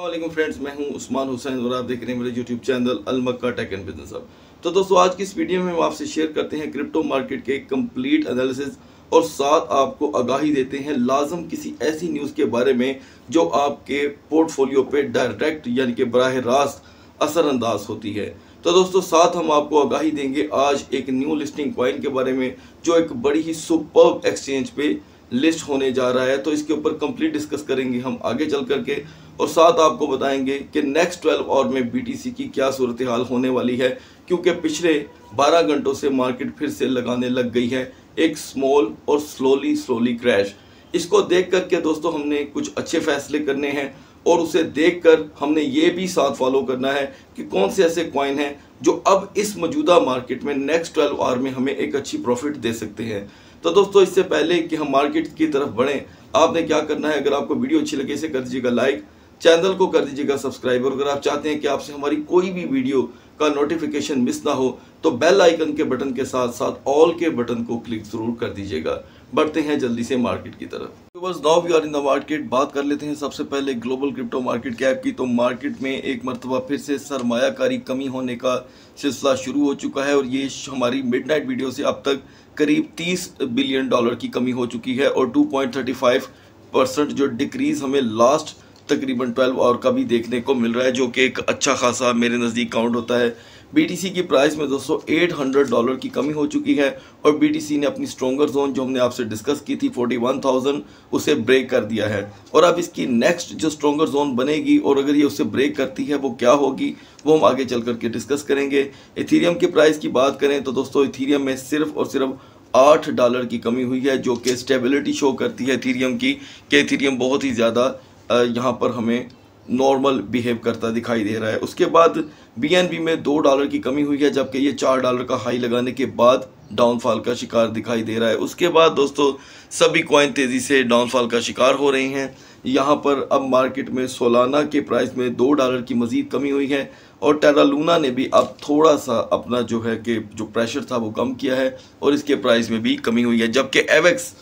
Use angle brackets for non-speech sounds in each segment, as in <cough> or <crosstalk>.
वालेकुम फ्रेंड्स मैं हूँ उस्मान हुसैन और आप देख रहे हैं मेरे यूट्यूब चैनल अलमक्का टेक एंड बिज़नेस अब तो दोस्तों, आज की इस वीडियो में हम आपसे शेयर करते हैं क्रिप्टो मार्केट के कंप्लीट एनालिसिस और साथ आपको आगाही देते हैं लाजम किसी ऐसी न्यूज़ के बारे में जो आपके पोर्टफोलियो पे डायरेक्ट यानी कि बराह रास्त असरअंदाज होती है। तो दोस्तों, साथ हम आपको आगाही देंगे आज एक न्यू लिस्टिंग कॉइन के बारे में, जो एक बड़ी ही सुपर एक्सचेंज पे लिस्ट होने जा रहा है। तो इसके ऊपर कंप्लीट डिस्कस करेंगे हम आगे चल करके। और साथ आपको बताएँगे कि नेक्स्ट 12 आवर में बीटीसी की क्या सूरत हाल होने वाली है, क्योंकि पिछले 12 घंटों से मार्केट फिर से लगाने लग गई है, एक स्मॉल और स्लोली स्लोली क्रैश इसको देख करके दोस्तों हमने कुछ अच्छे फैसले करने हैं, और उसे देखकर हमने ये भी साथ फॉलो करना है कि कौन से ऐसे कॉइन हैं जो अब इस मौजूदा मार्केट में नेक्स्ट ट्वेल्व आवर में हमें एक अच्छी प्रॉफिट दे सकते हैं. तो दोस्तों, इससे पहले कि हम मार्केट की तरफ़ बढ़ें, आपने क्या करना है? अगर आपको वीडियो अच्छी लगे, इसे कर दीजिएगा लाइक चैनल को कर दीजिएगा सब्सक्राइब। और अगर आप चाहते हैं कि आपसे हमारी कोई भी वीडियो का नोटिफिकेशन मिस ना हो तो बेल आइकन के बटन के साथ साथ ऑल के बटन को क्लिक ज़रूर कर दीजिएगा। बढ़ते हैं जल्दी से मार्केट की तरफ़। बस now we are in the market बात कर लेते हैं सबसे पहले ग्लोबल क्रिप्टो मार्केट कैप की। तो मार्केट में एक मरतबा फिर से सरमायाकारी कमी होने का सिलसिला शुरू हो चुका है। और ये हमारी मिडनाइट वीडियो से अब तक करीब 30 बिलियन डॉलर की कमी हो चुकी है। और 2.35 परसेंट जो डिक्रीज हमें लास्ट तकरीबन 12 और का भी देखने को मिल रहा है जो कि एक अच्छा खासा मेरे नज़दीक काउंट होता है। बीटीसी की प्राइस में दोस्तों 800 डॉलर की कमी हो चुकी है और बीटीसी ने अपनी स्ट्रॉन्गर जोन जो हमने आपसे डिस्कस की थी 41,000 उसे ब्रेक कर दिया है। और अब इसकी नेक्स्ट जो स्ट्रॉन्गर जोन बनेगी और अगर ये उसे ब्रेक करती है वो क्या होगी वो हम आगे चल करके डिस्कस करेंगे। इथीरियम की प्राइस की बात करें तो दोस्तों इथीरियम में सिर्फ़ और सिर्फ़ आठ डॉलर की कमी हुई है जो कि स्टेबिलिटी शो करती है इथीरियम की कि इथीरियम बहुत ही ज़्यादा यहाँ पर हमें नॉर्मल बिहेव करता दिखाई दे रहा है। उसके बाद बीएनबी में दो डॉलर की कमी हुई है, जबकि ये चार डॉलर का हाई लगाने के बाद डाउनफॉल का शिकार दिखाई दे रहा है। उसके बाद दोस्तों, सभी कॉइन तेज़ी से डाउनफॉल का शिकार हो रही हैं। यहाँ पर अब मार्केट में सोलाना के प्राइस में दो डॉलर की मज़ीद कमी हुई है और टेरालूना ने भी अब थोड़ा सा अपना जो है कि जो प्रेशर था वो कम किया है और इसके प्राइस में भी कमी हुई है। जबकि एवेक्स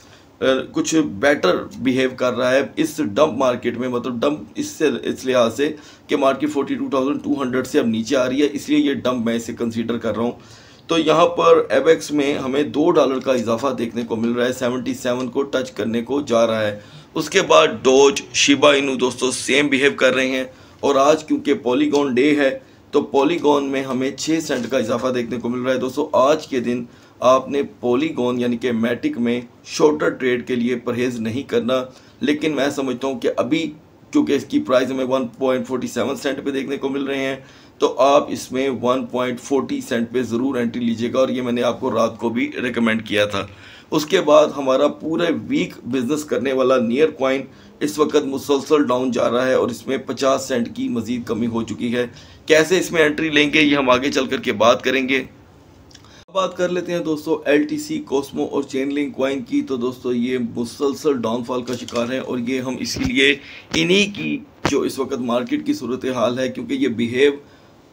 कुछ बेटर बिहेव कर रहा है इस डंप मार्केट में मतलब डंप इससे इस लिहाज से कि मार्केट 42,200 से अब नीचे आ रही है इसलिए ये डंप मैं इसे कंसीडर कर रहा हूँ। तो यहाँ पर एवेक्स में हमें दो डॉलर का इजाफा देखने को मिल रहा है 77 को टच करने को जा रहा है। उसके बाद डोज शिबा इनू दोस्तों सेम बिहेव कर रहे हैं और आज क्योंकि पॉलीगॉन डे है तो पॉलीगॉन में हमें छः सेंट का इजाफा देखने को मिल रहा है। दोस्तों आज के दिन आपने पॉलीगॉन यानी कि मैटिक में शॉर्टर ट्रेड के लिए परहेज़ नहीं करना। लेकिन मैं समझता हूँ कि अभी क्योंकि इसकी प्राइस हमें 1.47 सेंट पे देखने को मिल रहे हैं तो आप इसमें 1.40 सेंट पे ज़रूर एंट्री लीजिएगा, और ये मैंने आपको रात को भी रिकमेंड किया था। उसके बाद हमारा पूरे वीक बिज़नेस करने वाला नियर क्वाइन इस वक्त मुसलसल डाउन जा रहा है, और इसमें 50 सेंट की मज़ीद कमी हो चुकी है। कैसे इसमें एंट्री लेंगे, ये हम आगे चल करके बात करेंगे। बात कर लेते हैं दोस्तों एल टी सी कोस्मो और चेन लिंक क्वाइन की। तो दोस्तों, ये मुसलसल डाउनफॉल का शिकार है और ये हम इसीलिए इन्हीं की जो इस वक्त मार्केट की सूरत हाल है, क्योंकि ये बिहेव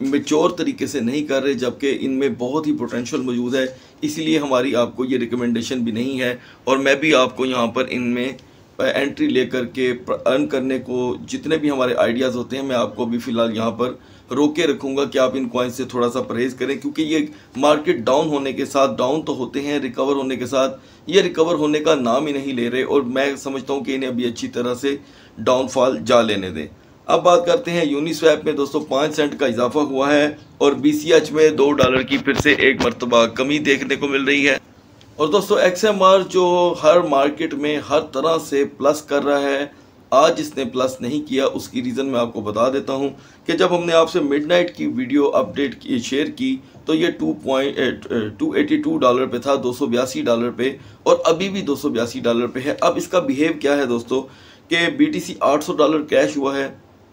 मेच्योर तरीके से नहीं कर रहे, जबकि इनमें बहुत ही पोटेंशियल मौजूद है। इसीलिए हमारी आपको ये रिकमेंडेशन भी नहीं है और मैं भी आपको यहाँ पर इनमें एंट्री लेकर के अर्न करने को जितने भी हमारे आइडियाज़ होते हैं, मैं आपको अभी फ़िलहाल यहाँ पर रोके रखूँगा कि आप इन कॉइन से थोड़ा सा परहेज़ करें, क्योंकि ये मार्केट डाउन होने के साथ डाउन तो होते हैं रिकवर होने के साथ, ये रिकवर होने का नाम ही नहीं ले रहे, और मैं समझता हूँ कि इन्हें अभी अच्छी तरह से डाउनफॉल जा लेने दें। अब बात करते हैं यूनिस्वैप में, दोस्तों, पाँच सेंट का इजाफा हुआ है, और BCH में दो डॉलर की फिर से एक मरतबा कमी देखने को मिल रही है। और दोस्तों एक्सएमआर जो हर मार्केट में हर तरह से प्लस कर रहा है आज इसने प्लस नहीं किया, उसकी रीज़न मैं आपको बता देता हूँ कि जब हमने आपसे मिडनाइट की वीडियो अपडेट की शेयर की तो ये two point two eighty two dollar पे था दो सौ बयासी डॉलर पे, और अभी भी दो सौ बयासी डॉलर पे है। अब इसका बिहेव क्या है दोस्तों? कि बी टी सी आठ सौ डॉलर क्रैश हुआ है।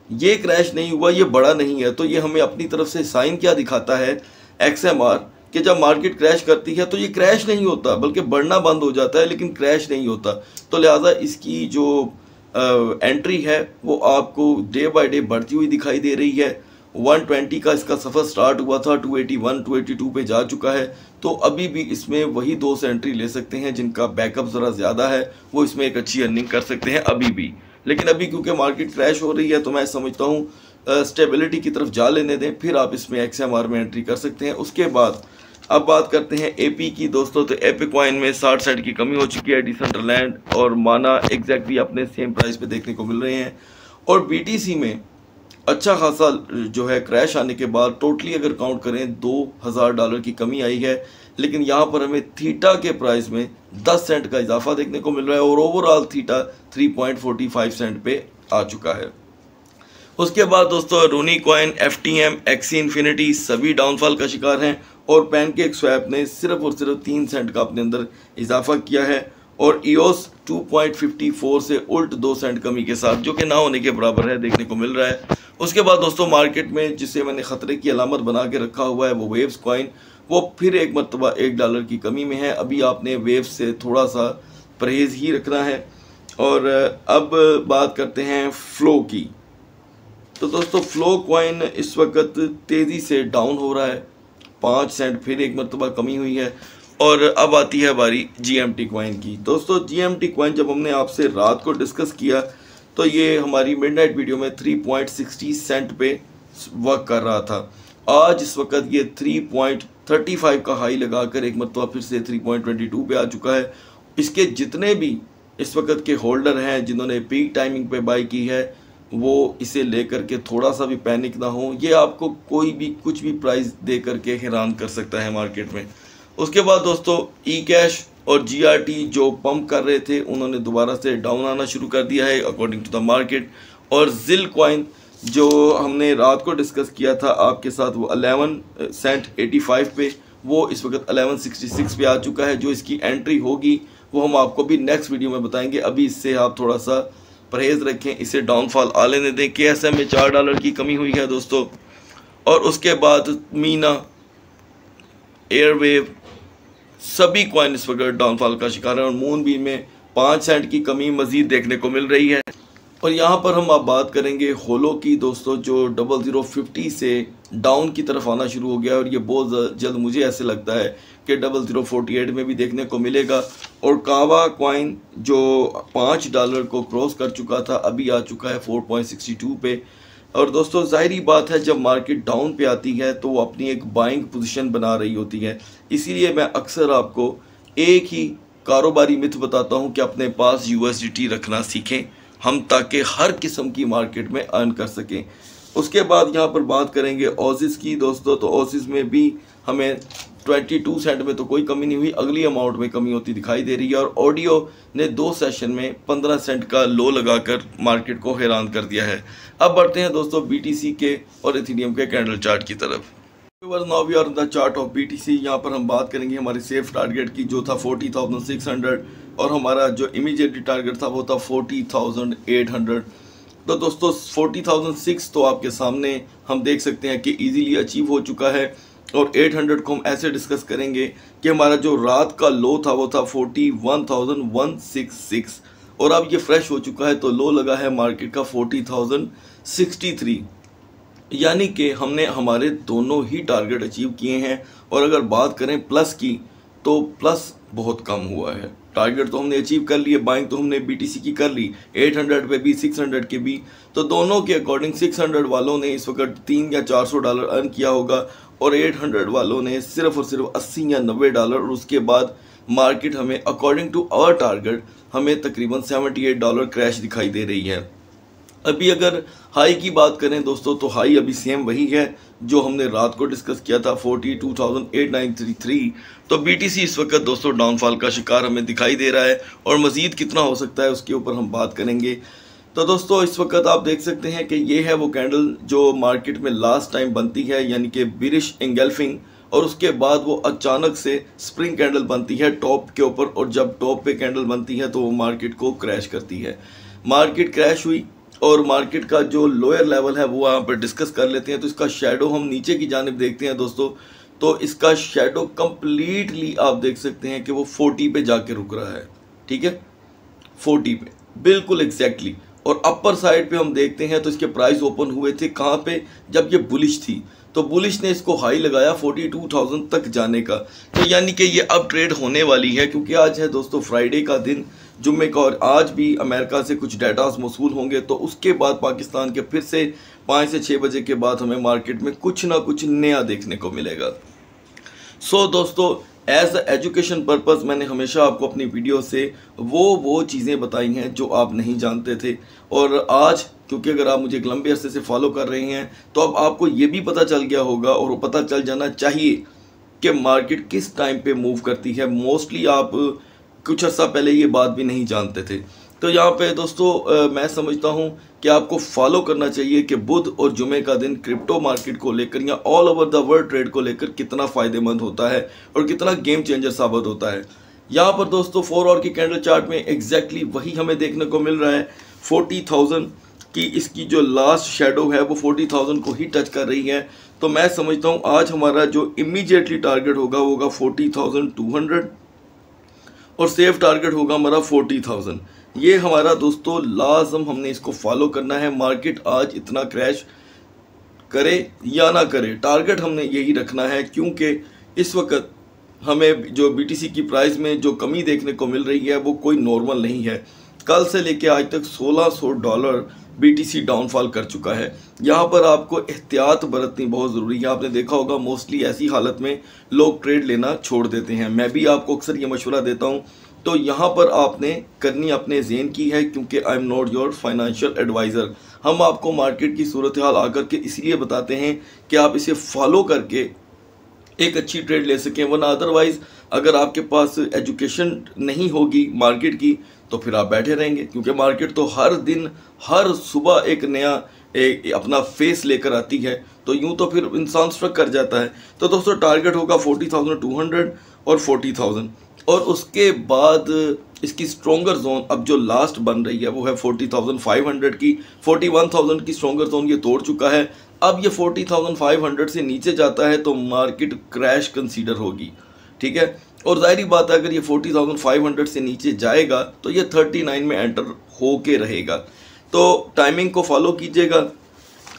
ये क्रैश नहीं हुआ, ये बड़ा नहीं है तो ये हमें अपनी तरफ़ से साइन क्या दिखाता है? एक्स एम आर कि जब मार्केट क्रैश करती है तो ये क्रैश नहीं होता, बल्कि बढ़ना बंद हो जाता है, लेकिन क्रैश नहीं होता। तो लिहाजा इसकी जो एंट्री है, वो आपको डे बाय डे बढ़ती हुई दिखाई दे रही है। 120 का इसका सफ़र स्टार्ट हुआ था 281 282 पे जा चुका है। तो अभी भी इसमें वही दो एंट्री ले सकते हैं, जिनका बैकअप ज़रा ज़्यादा है, वो इसमें एक अच्छी अर्निंग कर सकते हैं अभी भी। लेकिन अभी क्योंकि मार्केट क्रैश हो रही है तो मैं समझता हूँ स्टेबिलिटी की तरफ़ जा लेने दें, फिर आप इसमें एक्सएमआर में एंट्री कर सकते हैं। उसके बाद अब बात करते हैं एपी की दोस्तों तो एपी कॉइन में साठ सेंट की कमी हो चुकी है डिसेंट्रलैंड और माना एग्जैक्टली अपने सेम प्राइस पे देखने को मिल रहे हैं। और बीटीसी में अच्छा खासा जो है क्रैश आने के बाद टोटली अगर काउंट करें, दो हज़ार डॉलर की कमी आई है। लेकिन यहाँ पर हमें थीटा के प्राइस में 10 सेंट का इजाफा देखने को मिल रहा है और ओवरऑल थीटा 3.45 सेंट पे आ चुका है। उसके बाद दोस्तों रूनी coin F T M Axie Infinity सभी डाउनफॉल का शिकार हैं। और पैनकेक स्वैप ने सिर्फ़ और सिर्फ़ तीन सेंट का अपने अंदर इजाफा किया है और ईओस 2.54 से उल्ट दो सेंट कमी के साथ, जो कि ना होने के बराबर है, देखने को मिल रहा है। उसके बाद दोस्तों, मार्केट में जिसे मैंने ख़तरे की अलामत बना के रखा हुआ है, वो वेव्स कॉइन वो फिर एक मरतबा एक डॉलर की कमी में है। अभी आपने वेव्स से थोड़ा सा परहेज़ ही रखना है। और अब बात करते हैं फ़्लो की। तो दोस्तों फ़्लो कॉइन इस वक्त तेज़ी से डाउन हो रहा है। पाँच सेंट फिर एक मरतबा कमी हुई है और अब आती है बारी जी एम टी क्वाइन की। दोस्तों जी एम टी क्वाइन जब हमने आपसे रात को डिस्कस किया तो ये हमारी मिडनाइट वीडियो में 3.60 सेंट पे वर्क कर रहा था। आज इस वक्त ये 3.35 का हाई लगाकर एक मरतबा फिर से 3.22 पे आ चुका है। इसके जितने भी इस वक्त के होल्डर हैं, जिन्होंने पीक टाइमिंग पे बाई की है वो इसे लेकर के थोड़ा सा भी पैनिक ना हो। ये आपको कोई भी, कुछ भी प्राइस दे करके हैरान कर सकता है मार्केट में। उसके बाद दोस्तों ई कैश और जीआरटी जो पंप कर रहे थे, उन्होंने दोबारा से डाउन आना शुरू कर दिया है अकॉर्डिंग टू द मार्केट और जिल कॉइन जो हमने रात को डिस्कस किया था आपके साथ, वो 11 सेंट 85 पे, वो इस वक्त 1166 पे आ चुका है, जो इसकी एंट्री होगी, वो हम आपको भी नेक्स्ट वीडियो में बताएँगे। अभी इससे आप थोड़ा सा परहेज़ रखें, इसे डाउनफॉल आ लेने दें। के एस एम में चार डॉलर की कमी हुई है दोस्तों। और उसके बाद मीना एयरवेव सभी कॉइन इस वक्त डाउनफॉल का शिकार है। और मून बी में पाँच सेंट की कमी मजीद देखने को मिल रही है। और यहाँ पर हम आप बात करेंगे होलो की दोस्तों, जो डबल ज़ीरो फिफ्टी से डाउन की तरफ़ आना शुरू हो गया और ये बहुत जल्द मुझे ऐसे लगता है कि डबल ज़ीरो फोर्टी एट में भी देखने को मिलेगा। और कावा क्वाइन जो पाँच डॉलर को क्रॉस कर चुका था, अभी आ चुका है फोर पॉइंट सिक्सटी टू पे। और दोस्तों, ज़ाहरी बात है, जब मार्केट डाउन पे आती है तो वो अपनी एक बाइंग पोजीशन बना रही होती है। इसीलिए मैं अक्सर आपको एक ही कारोबारी मिथ बताता हूँ कि अपने पास यूएसडीटी रखना सीखें। हम ताकि हर किस्म की मार्केट में अर्न कर सकें। उसके बाद यहाँ पर बात करेंगे ओसिस की। दोस्तों तो ओसिस में भी हमें 22 सेंट में तो कोई कमी नहीं हुई। अगली अमाउंट में कमी होती दिखाई दे रही है और ऑडियो ने दो सेशन में 15 सेंट का लो लगाकर मार्केट को हैरान कर दिया है। अब बढ़ते हैं दोस्तों बीटीसी के और इथीनियम के कैंडल चार्ट की तरफ़। Now we are the chart of BTC यहाँ पर हम बात करेंगे हमारे सेफ़ टारगेट की जो था 40,600 और हमारा जो इमीजिएटली टारगेट था वो था 40,800 तो दोस्तों 40,006 तो आपके सामने हम देख सकते हैं कि इजीली अचीव हो चुका है और 800 को हम ऐसे डिस्कस करेंगे कि हमारा जो रात का लो था वो था 41,166 और अब ये फ्रेश हो चुका है तो लो लगा है मार्केट का 40,063 यानी कि हमने हमारे दोनों ही टारगेट अचीव किए हैं। और अगर बात करें प्लस की तो प्लस बहुत कम हुआ है। टारगेट तो हमने अचीव कर लिए बाइंग तो हमने बीटीसी की कर ली 800 पे भी 600 के भी। तो दोनों के अकॉर्डिंग 600 वालों ने इस वक्त तीन या 400 डॉलर अर्न किया होगा और 800 वालों ने सिर्फ़ और सिर्फ़ 80 या 90 डॉलर और उसके बाद मार्केट हमें अकॉर्डिंग टू आवर टारगेट हमें तकरीबन 78 डॉलर क्रैश दिखाई दे रही है। अभी अगर हाई की बात करें दोस्तों तो हाई अभी सेम वही है जो हमने रात को डिस्कस किया था 42,8933 तो बीटीसी इस वक्त दोस्तों डाउनफॉल का शिकार हमें दिखाई दे रहा है और मज़ीद कितना हो सकता है उसके ऊपर हम बात करेंगे। तो दोस्तों, इस वक्त आप देख सकते हैं कि ये है वो कैंडल जो मार्केट में लास्ट टाइम बनती है, यानी कि बिरिश इंगल्फिंग और उसके बाद वो अचानक से स्प्रिंग कैंडल बनती है टॉप के ऊपर, और जब टॉप पे कैंडल बनती है तो वो मार्केट को क्रैश करती है। मार्केट क्रैश हुई, और मार्केट का जो लोअर लेवल है वो वहाँ पर डिस्कस कर लेते हैं। तो इसका शेडो हम नीचे की जानब देखते हैं दोस्तों। तो इसका शेडो कंप्लीटली आप देख सकते हैं कि वो 40 पे जाके रुक रहा है ठीक है? 40 पे बिल्कुल एग्जैक्टली exactly. और अपर साइड पे हम देखते हैं तो इसके प्राइस ओपन हुए थे कहाँ पे? जब ये बुलिश थी। तो बुलिश ने इसको हाई लगाया 42,000 तक जाने का। तो यानी कि ये अब ट्रेड होने वाली है क्योंकि आज है दोस्तों फ्राइडे का दिन। जुम्मे का और आज भी अमेरिका से कुछ डाटास मौसू होंगे तो उसके बाद पाकिस्तान के फिर से पाँच से छः बजे के बाद हमें मार्केट में कुछ ना कुछ नया देखने को मिलेगा। सो so, दोस्तों एज एजुकेशन पर्पज़ मैंने हमेशा आपको अपनी वीडियो से वो वो चीज़ें बताई हैं जो आप नहीं जानते थे। और आज क्योंकि अगर आप मुझे एक लंबे अरसे से फॉलो कर रहे हैं तो अब आपको ये भी पता चल गया होगा और वो पता चल जाना चाहिए कि मार्केट किस टाइम पे मूव करती है। मोस्टली आप कुछ अर्सा पहले ये बात भी नहीं जानते थे। तो यहाँ पे दोस्तों मैं समझता हूँ कि आपको फॉलो करना चाहिए कि बुध और जुमे का दिन क्रिप्टो मार्केट को लेकर या all over the world trade को लेकर कितना फ़ायदेमंद होता है और कितना गेम चेंजर साबित होता है। यहाँ पर दोस्तों फोर आवर की कैंडल चार्ट में एग्जैक्टली exactly वही हमें देखने को मिल रहा है। फोर्टी थाउज़ेंड की इसकी जो लास्ट शेडो है, वो फोर्टी थाउज़ेंड को ही टच कर रही है। तो मैं समझता हूँ, आज हमारा जो इमीजिएटली टारगेट होगा, वो होगा फोर्टी थाउज़ेंड टू हंड्रेड और सेफ़ टारगेट होगा हमारा फोर्टी थाउज़ेंड। ये हमारा दोस्तों, लाजम हमने इसको फॉलो करना है। मार्केट आज इतना क्रैश करे या ना करे, टारगेट हमने यही रखना है, क्योंकि इस वक्त हमें जो बीटीसी की प्राइस में जो कमी देखने को मिल रही है, वो कोई नॉर्मल नहीं है। कल से लेके आज तक 1600 डॉलर बीटीसी डाउनफॉल कर चुका है। यहाँ पर आपको एहतियात बरतनी बहुत ज़रूरी है। आपने देखा होगा मोस्टली ऐसी हालत में लोग ट्रेड लेना छोड़ देते हैं। मैं भी आपको अक्सर ये मशवरा देता हूँ। तो यहाँ पर आपने करनी अपने जेन की है, क्योंकि I am not your financial adviser हम आपको मार्केट की सूरत हाल आकर के इसलिए बताते हैं कि आप इसे फॉलो करके एक अच्छी ट्रेड ले सकें। वरना अदरवाइज़ अगर आपके पास एजुकेशन नहीं होगी मार्केट की तो फिर आप बैठे रहेंगे, क्योंकि मार्केट तो हर दिन, हर सुबह एक नया एक अपना फेस लेकर आती है। तो यूँ तो फिर इंसान स्ट्रक कर जाता है। तो दोस्तों टारगेट होगा फोर्टी थाउज़ेंड टू हंड्रेड और फोर्टी थाउज़ेंड और उसके बाद इसकी स्ट्रोंगर जोन अब जो लास्ट बन रही है, वो है फोर्टी थाउज़ेंड फाइव हंड्रेड की। फोर्टी वन थाउज़ेंड की स्ट्रोंगर जोन ये तोड़ चुका है। अब ये फोर्टी थाउज़ेंड फाइव हंड्रेड से नीचे जाता है तो मार्केट क्रैश कंसीडर होगी। ठीक है? और जाहरी बात है, अगर ये फोर्टी थाउज़ेंड फाइव हंड्रेड से नीचे जाएगा तो ये थर्टी नाइन में एंटर हो के रहेगा। तो टाइमिंग को फॉलो कीजिएगा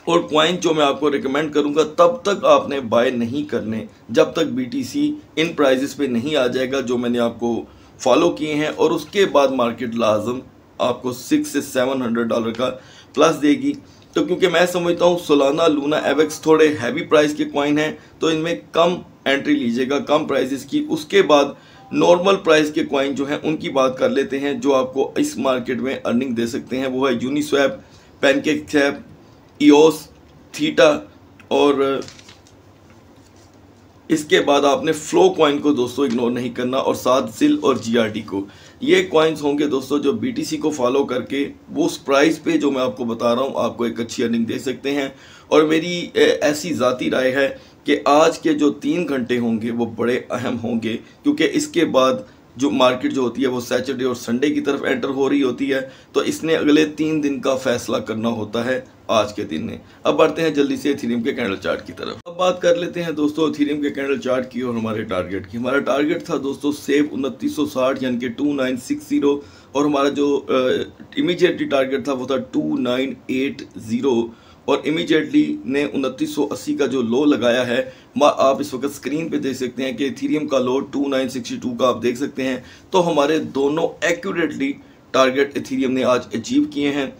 और क्वाइन जो मैं आपको रिकमेंड करूँगा, तब तक आपने बाय नहीं करने, जब तक बीटीसी इन प्राइजेस पे नहीं आ जाएगा, जो मैंने आपको फॉलो किए हैं, और उसके बाद मार्केट लाजम आपको सिक्स से सेवन हंड्रेड डॉलर का प्लस देगी। तो क्योंकि मैं समझता हूँ सोलाना लूना एवेक्स थोड़े हैवी प्राइस के क्वाइन हैं तो इनमें कम एंट्री लीजिएगा, कम प्राइजेस की। उसके बाद नॉर्मल प्राइस के क्वाइन जो हैं, उनकी बात कर लेते हैं, जो आपको इस मार्केट में अर्निंग दे सकते हैं। वो है Uniswap PancakeSwap EOS theta और, इसके बाद आपने फ्लो कॉइन को दोस्तों इग्नोर नहीं करना और साथ जिल और जीआरटी को। ये कॉइन्स होंगे दोस्तों जो बीटीसी को फॉलो करके, वो उस प्राइस पे जो मैं आपको बता रहा हूँ, आपको एक अच्छी अर्निंग दे सकते हैं। और मेरी ऐसी ज़ाती राय है कि आज के जो तीन घंटे होंगे वो बड़े अहम होंगे, क्योंकि इसके बाद जो मार्केट जो होती है वो सैटरडे और संडे की तरफ़ एंटर हो रही होती है तो इसने अगले तीन दिन का फैसला करना होता है आज के दिन में। अब बढ़ते हैं जल्दी से थीरियम के कैंडल चार्ट की तरफ़। अब बात कर लेते हैं दोस्तों थीरियम के कैंडल चार्ट की और हमारे टारगेट की। हमारा टारगेट था दोस्तों सेव उनतीस यानी कि टू नाइन सिक्स ज़ीरो और हमारा जो इमीजिएटली टारगेट था वो था टू नाइन एट ज़ीरो और इमीजिएटली ने उनतीस सौ अस्सी का जो लो लगाया है आप इस वक्त स्क्रीन पे देख सकते हैं कि इथीरियम का low two nine sixty two का आप देख सकते हैं। तो हमारे दोनों एक्यूरेटली टारगेट इथीरियम ने आज अचीव किए हैं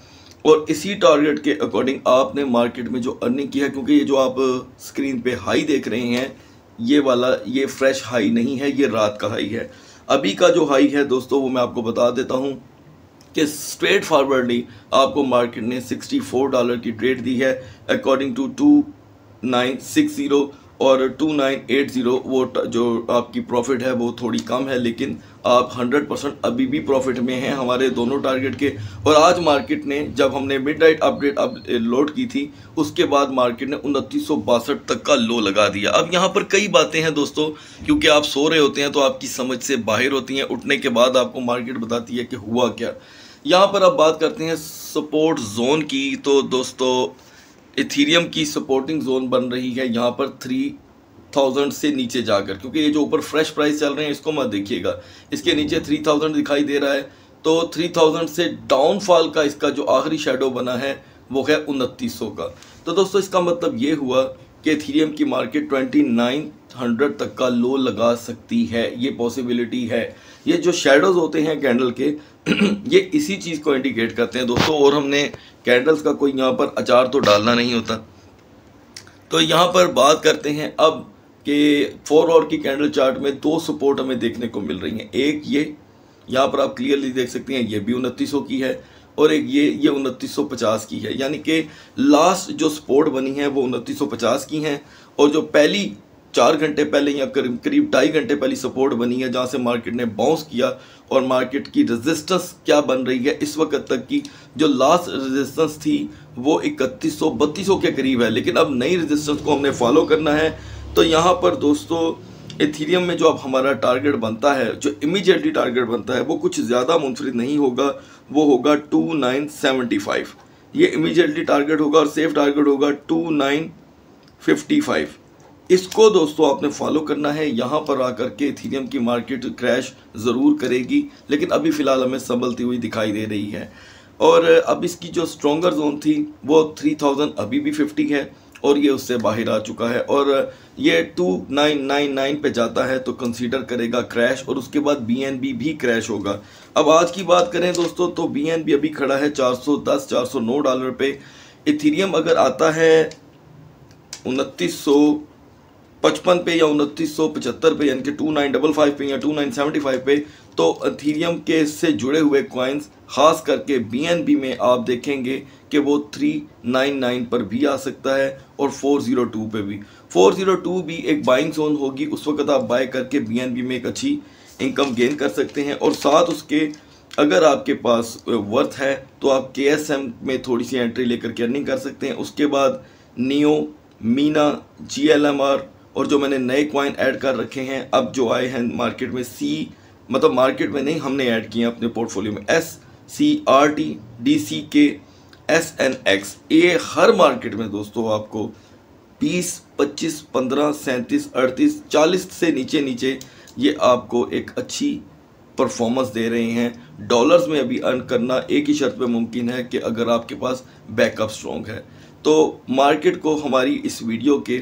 और इसी टारगेट के अकॉर्डिंग आपने मार्केट में जो अर्निंग की है, क्योंकि ये जो आप स्क्रीन पे हाई देख रहे हैं, ये वाला, ये फ्रेश हाई नहीं है, ये रात का हाई है। अभी का जो हाई है दोस्तों, वो मैं आपको बता देता हूँ। कि स्ट्रेट फॉरवर्डली आपको मार्केट ने 64 डॉलर की ट्रेड दी है according to two nine six zero और 2980 वो जो आपकी प्रॉफिट है वो थोड़ी कम है, लेकिन आप 100 परसेंट अभी भी प्रॉफिट में हैं हमारे दोनों टारगेट के। और आज मार्केट ने, जब हमने मिड नाइट अपडेट अब लोड की थी, उसके बाद मार्केट ने उनतीस तक का लो लगा दिया। अब यहाँ पर कई बातें हैं दोस्तों, क्योंकि आप सो रहे होते हैं तो आपकी समझ से बाहर होती हैं। उठने के बाद आपको मार्केट बताती है कि हुआ क्या। यहाँ पर अब बात करते हैं सपोर्ट जोन की। तो दोस्तों इथीरियम की सपोर्टिंग जोन बन रही है यहाँ पर थ्री थाउज़ेंड से नीचे जाकर। क्योंकि ये जो ऊपर फ्रेश प्राइस चल रहे हैं, इसको मत देखिएगा। इसके नीचे थ्री थाउज़ेंड दिखाई दे रहा है। तो थ्री थाउज़ेंड से डाउनफॉल का इसका जो आखिरी शेडो बना है, वो है उनतीस सौ का। तो दोस्तों, इसका मतलब ये हुआ कि इथीरियम की मार्केट ट्वेंटी नाइन हंड्रेड तक का लो लगा सकती है। ये पॉसिबिलिटी है। ये जो शेडोज होते हैं कैंडल के <clears throat> ये इसी चीज़ को इंडिकेट करते हैं दोस्तों, और हमने कैंडल्स का कोई यहाँ पर अचार तो डालना नहीं होता। तो यहाँ पर बात करते हैं अब कि फोर और की कैंडल चार्ट में दो सपोर्ट हमें देखने को मिल रही हैं। एक ये, यहाँ पर आप क्लियरली देख सकते हैं, ये भी उनतीस की है, और एक ये ये उनतीस की है। यानी कि लास्ट जो सपोर्ट बनी है वो उनतीस की हैं, और जो पहली चार घंटे पहले या करीब करीब ढाई घंटे पहले सपोर्ट बनी है, जहाँ से मार्केट ने बाउंस किया और मार्केट की रेजिस्टेंस क्या बन रही है इस वक्त तक की जो लास्ट रेजिस्टेंस थी वो इकतीस सौ बत्तीसों के करीब है। लेकिन अब नई रेजिस्टेंस को हमने फॉलो करना है। तो यहाँ पर दोस्तों एथीरियम में जो अब हमारा टारगेट बनता है, जो इमीजिएटली टारगेट बनता है, वो कुछ ज़्यादा मुनफरद नहीं होगा, वो होगा टू नाइन सेवेंटी फाइव ये इमीजिएटली टारगेट होगा और सेफ़ टारगेट होगा टू नाइन फिफ्टी फाइव इसको दोस्तों आपने फॉलो करना है। यहाँ पर आकर के इथीरियम की मार्केट क्रैश ज़रूर करेगी, लेकिन अभी फ़िलहाल हमें संभलती हुई दिखाई दे रही है। और अब इसकी जो स्ट्रॉन्गर जोन थी, वो 3000 अभी भी 50 है, और ये उससे बाहर आ चुका है। और ये 2999 पे जाता है तो कंसीडर करेगा क्रैश और उसके बाद BNB भी क्रैश होगा। अब आज की बात करें दोस्तों तो BNB अभी खड़ा है 410 409 डॉलर पे। इथीरियम अगर आता है उनतीस पचपन पे या उनतीस सौ पचहत्तर पे, यानी कि टू नाइन डबल फाइव पे या टू नाइन सेवेंटी फाइव पे तो अथीरियम के से जुड़े हुए कॉइन्स खास करके बी में आप देखेंगे कि वो थ्री नाइन नाइन पर भी आ सकता है और फोर ज़ीरो टू पर भी। फोर ज़ीरो टू भी एक बाइंग जोन होगी, उस वक्त आप बाय करके बी में एक अच्छी इनकम गेन कर सकते हैं और साथ उसके अगर आपके पास वर्थ है तो आप के एस एम में थोड़ी सी एंट्री लेकर के अर्निंग कर सकते हैं। उसके बाद Neo Mina G L M R और जो मैंने नए क्वाइन ऐड कर रखे हैं अब जो आए हैं मार्केट में सी मतलब मार्केट में नहीं हमने ऐड किए अपने पोर्टफोलियो में S C R T D C K S N x ये हर मार्केट में दोस्तों आपको 20, 25, 15, सैंतीस अड़तीस चालीस से नीचे नीचे ये आपको एक अच्छी परफॉर्मेंस दे रहे हैं। डॉलर्स में अभी अर्न करना एक ही शर्त पे मुमकिन है कि अगर आपके पास बैकअप स्ट्रॉन्ग है। तो मार्केट को हमारी इस वीडियो के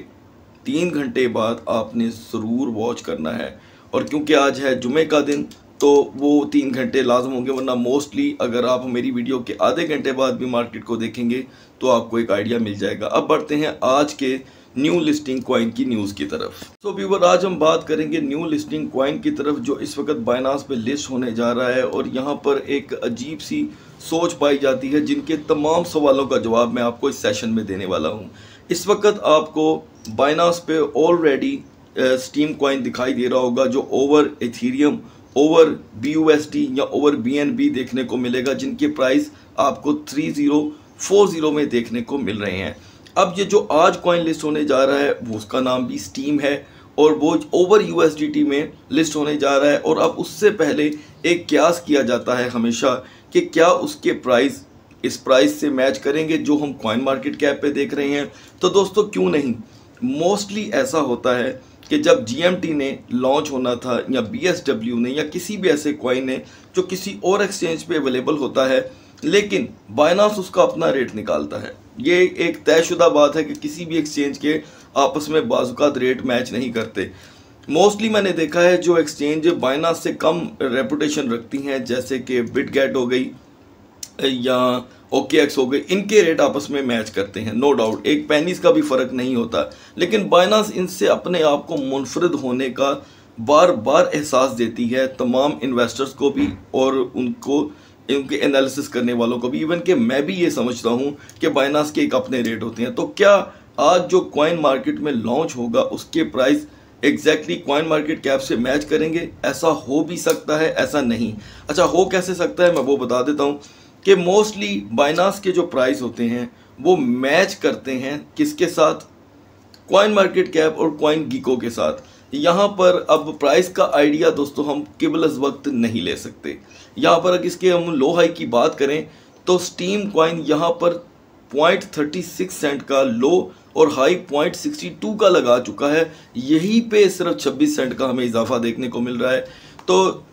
तीन घंटे बाद आपने ज़रूर वॉच करना है। और क्योंकि आज है जुमे का दिन तो वो तीन घंटे लाजम होंगे, वरना मोस्टली अगर आप मेरी वीडियो के आधे घंटे बाद भी मार्केट को देखेंगे तो आपको एक आइडिया मिल जाएगा। अब बढ़ते हैं आज के न्यू लिस्टिंग क्वाइन की न्यूज़ की तरफ़। तो व्यूवर आज हम बात करेंगे न्यू लिस्टिंग क्वाइन की तरफ़, जो इस वक्त बायनास पे लिस्ट होने जा रहा है, और यहाँ पर एक अजीब सी सोच पाई जाती है, जिनके तमाम सवालों का जवाब मैं आपको इस सेशन में देने वाला हूँ। इस वक्त आपको बाइनास पे ऑलरेडी स्टीम कॉइन दिखाई दे रहा होगा, जो ओवर एथीरियम ओवर बीयूएसडी या ओवर बीएनबी देखने को मिलेगा, जिनके प्राइस आपको थ्री ज़ीरो फोर ज़ीरो में देखने को मिल रहे हैं। अब ये जो आज कॉइन लिस्ट होने जा रहा है, वो उसका नाम भी स्टीम है, और वो ओवर यूएसडीटी में लिस्ट होने जा रहा है, और अब उससे पहले एक क्यास किया जाता है हमेशा कि क्या उसके प्राइस इस प्राइस से मैच करेंगे, जो हम कॉइन मार्केट कैप पे देख रहे हैं। तो दोस्तों, क्यों नहीं? मोस्टली ऐसा होता है कि जब जीएमटी ने लॉन्च होना था या बीएसडब्ल्यू ने या किसी भी ऐसे कॉइन ने जो किसी और एक्सचेंज पे अवेलेबल होता है, लेकिन बाइनास उसका अपना रेट निकालता है। ये एक तयशुदा बात है कि किसी भी एक्सचेंज के आपस में बाजुकात रेट मैच नहीं करते। मोस्टली मैंने देखा है जो एक्सचेंज बाइनास से कम रेपुटेशन रखती हैं, जैसे कि बिटगेट हो गई, या ओके एक्स हो गए, इनके रेट आपस में मैच करते हैं नो डाउट एक पैनिस का भी फ़र्क नहीं होता, लेकिन बाइनास इनसे अपने आप को मुनफरद होने का बार बार एहसास देती है। तमाम इन्वेस्टर्स को भी और उनको, उनके एनालिसिस करने वालों को भी। इवन कि मैं भी ये समझता हूँ कि बाइनास के एक अपने रेट होते हैं। तो क्या आज जो कॉइन मार्केट में लॉन्च होगा, उसके price exactly CoinMarketCap से मैच करेंगे? ऐसा हो भी सकता है, ऐसा नहीं। अच्छा हो कैसे सकता है, मैं वो बता देता हूँ। कि मोस्टली बाइनास के जो प्राइस होते हैं, वो मैच करते हैं किसके साथ? कॉइन मार्केट कैप और कॉइन गीको के साथ। यहाँ पर अब प्राइस का आइडिया दोस्तों हम केवल इस वक्त नहीं ले सकते। यहाँ पर अगर इसके हम लो हाई की बात करें तो स्टीम कॉइन यहाँ पर पॉइंट थर्टी सिक्स सेंट का लो और हाई पॉइंट सिक्सटी टू का लगा चुका है। यहीं पे सिर्फ़ छब्बीस सेंट का हमें इजाफा देखने को मिल रहा है। तो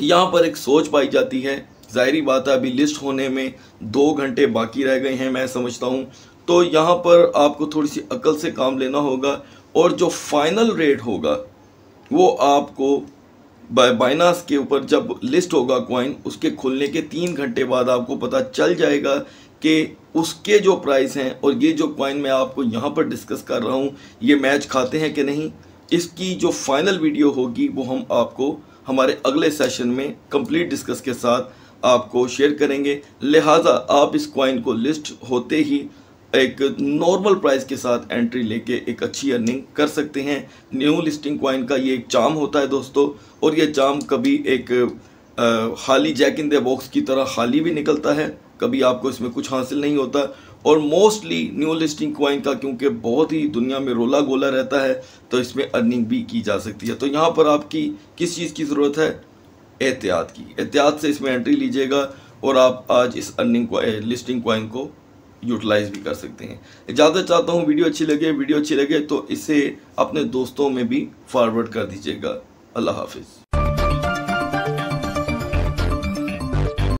यहाँ पर एक सोच पाई जाती है ज़ाहरी बात है, अभी लिस्ट होने में दो घंटे बाकी रह गए हैं, मैं समझता हूँ। तो यहाँ पर आपको थोड़ी सी अकल से काम लेना होगा और जो फाइनल रेट होगा, वो आपको बाइनास के ऊपर जब लिस्ट होगा कॉइन उसके खुलने के तीन घंटे बाद आपको पता चल जाएगा कि उसके जो प्राइस हैं और ये जो कॉइन मैं आपको यहाँ पर डिस्कस कर रहा हूँ, ये मैच खाते हैं कि नहीं, इसकी जो फाइनल वीडियो होगी, वो हम आपको हमारे अगले सेशन में कंप्लीट डिस्कस के साथ आपको शेयर करेंगे। लिहाजा आप इस कॉइन को लिस्ट होते ही एक नॉर्मल प्राइस के साथ एंट्री लेके एक अच्छी अर्निंग कर सकते हैं। न्यू लिस्टिंग कॉइन का ये एक चाम होता है दोस्तों, और ये चाम कभी एक खाली जैक इन द बॉक्स की तरह खाली भी निकलता है। कभी आपको इसमें कुछ हासिल नहीं होता। और मोस्टली न्यू लिस्टिंग कॉइन का, क्योंकि बहुत ही दुनिया में रोला गोला रहता है तो इसमें अर्निंग भी की जा सकती है। तो यहाँ पर आपकी किस चीज़ की ज़रूरत है? एहतियात की। एहतियात से इसमें एंट्री लीजिएगा और आप आज इस अर्निंग लिस्टिंग क्वाइन को यूटिलाइज भी कर सकते हैं। इजाज़त चाहता हूँ वीडियो अच्छी लगे, वीडियो अच्छी लगे तो इसे अपने दोस्तों में भी फॉरवर्ड कर दीजिएगा। अल्लाह हाफिज़।